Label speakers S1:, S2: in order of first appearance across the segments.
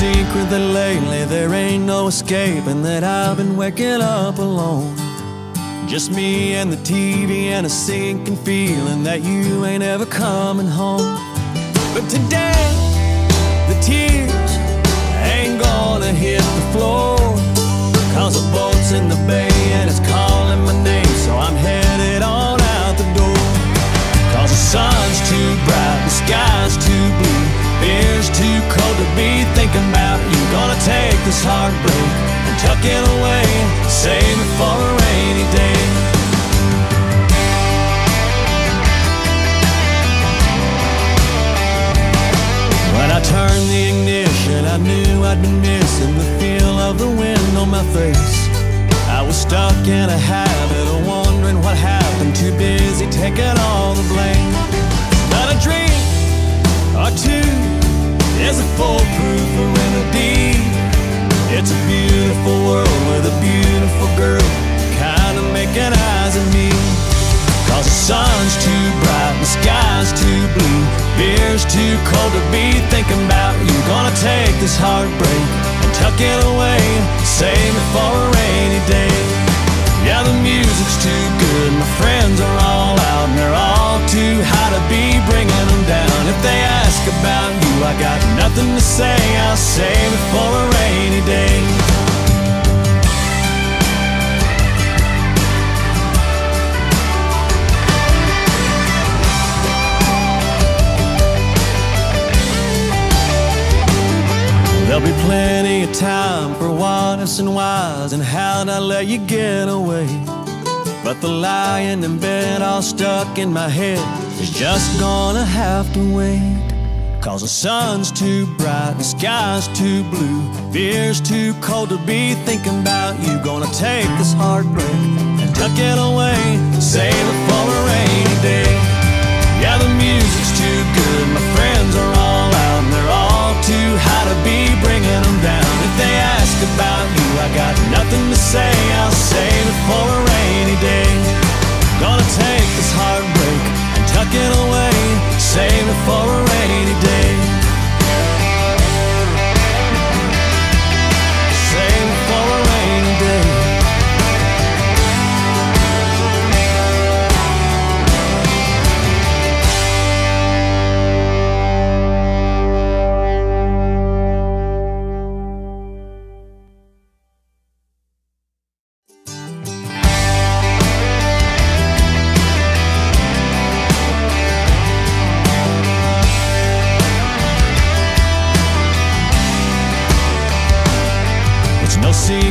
S1: secret that lately there ain't no escaping that I've been waking up alone. Just me and the TV and a sinking feeling that you ain't ever coming home. But today, the tears be thinking about you. Gonna take this heartbreak and tuck it away, save it for a rainy day. When I turned the ignition, I knew I'd been missing the feel of the wind on my face. I was stuck in a habit of wondering what happened, too busy taking all the blame. Beautiful world with a beautiful girl, kinda making eyes at me. Cause the sun's too bright, the sky's too blue, beer's too cold to be thinking about you. Gonna take this heartbreak and tuck it away, save it for a rainy day. Yeah, the music's too good, my friends are all out, and they're all too high to be bringing them down. If they ask about you, I got nothing to say, I'll save it for a rainy day. There'll be plenty of time for what ifs and whys and how'd I let you get away. But the lying in bed all stuck in my head is just gonna have to wait. Cause the sun's too bright, the sky's too blue, beer's too cold to be thinking about you. Gonna take this heartbreak and tuck it away, save it for a rainy tuck it away, save it for a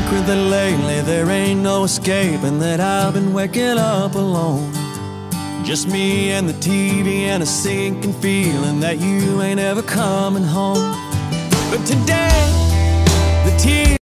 S1: secret that lately there ain't no escaping that I've been waking up alone. Just me and the TV and a sinking feeling that you ain't ever coming home. But today, the tears.